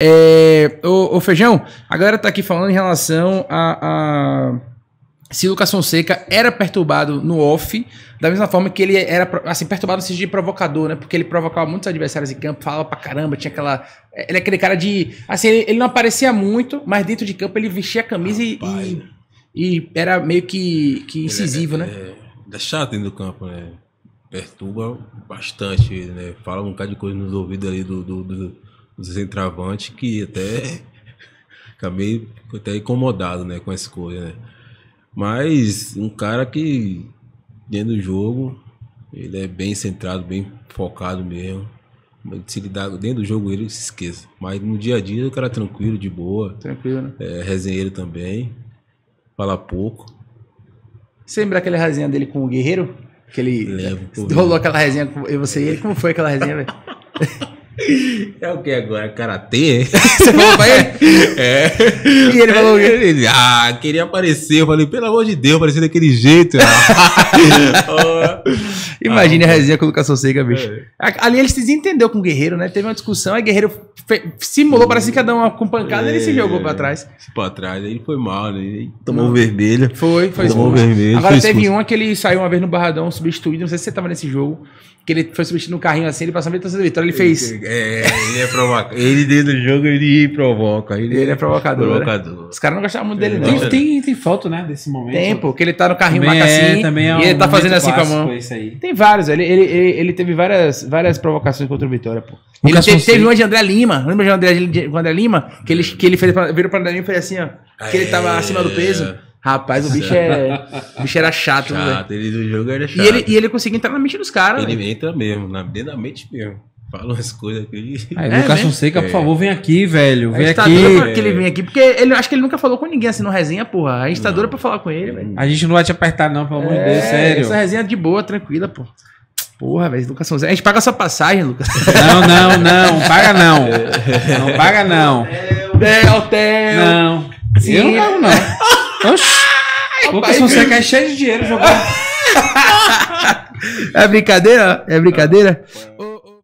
É, ô, ô, Feijão, a galera tá aqui falando em relação a, a se Lucas Fonseca era perturbado no off, da mesma forma que ele era assim, perturbado no sentido de provocador, né? Porque ele provocava muitos adversários em campo, falava pra caramba, tinha aquela. Ele é aquele cara de. Assim, ele, ele não aparecia muito, mas dentro de campo ele vestia a camisa e, e, e, era meio que, que incisivo, é, né? É, é chato dentro do campo, né? Perturba bastante, né? Fala um bocado de coisa nos ouvidos ali do, do, do, dos centravantes que até. Acabei até incomodado, né, com essa coisa, né? Mas um cara que dentro do jogo, ele é bem centrado, bem focado mesmo. Se ele dá dentro do jogo, ele se esqueça. Mas no dia a dia, o cara é tranquilo, de boa. Tranquilo, né? É, resenheiro também. Fala pouco. Você lembra aquela resenha dele com o Guerreiro? Que ele rolou aquela resenha com você e ele. Como foi aquela resenha, velho? É o que agora? Karatê? Você falou pra ele? É. E ele falou? Ele, ah, queria aparecer. Eu falei, pelo amor de Deus, aparecer daquele jeito. Imagine Ah, a resenha com o Lucas Fonseca, bicho. É. Ali ele se desentendeu com o Guerreiro, né? Teve uma discussão, aí o Guerreiro simulou, parece que cada um com pancada, ele se jogou pra trás. Pra trás, aí foi mal, né? Ele Tomou vermelho. Foi, foi Tomou expulso. vermelho, Agora teve expulso. uma que ele saiu uma vez no Barradão substituído, não sei se você tava nesse jogo, que ele foi substituindo no carrinho assim, ele passou a meio torcida do Vitória, ele fez. É, ele é provoca. Ele dentro do jogo, ele provoca. Ele, Ele é provocador. né? provocador. Os caras não gostavam muito dele, É, não. Tem, tem, tem foto, né, desse momento. Tempo, que ele tá no carrinho Também marca é, assim, também é e ele um tá fazendo assim com a mão. Tem vários, ele, ele, ele, ele teve várias, várias provocações contra o Vitória, pô. Ele teve, teve uma de André Lima, lembra de André, de André Lima? Que ele, que ele fez, virou pra André Lima e fez assim, ó. Que ele tava É. acima do peso. Rapaz, o bicho é. O bicho era chato, velho. Chato, ele no jogo era chato. E ele, e ele conseguia entrar na mente dos caras. Ele entra mesmo, na, dentro da mente mesmo. Fala umas coisas aqui. Aí, É Lucas? Fonseca, por É. favor, vem aqui, velho. A Vem gente tá aqui. pra que ele venha aqui, porque ele, acho que ele nunca falou com ninguém assim no resenha, porra. A gente tá doido pra falar com ele, velho. A gente não vai te apertar, não, pelo amor de Deus, É, sério. Essa resenha é de boa, tranquila, pô. Porra, velho, Lucas Fonseca. A gente paga a sua passagem, Lucas. Não, não, não, paga não. Não paga não. É, hotel. Não. Sim. Eu não pago, não. Oxi. Lucas Fonseca é cheio de dinheiro jogando. É brincadeira? É brincadeira?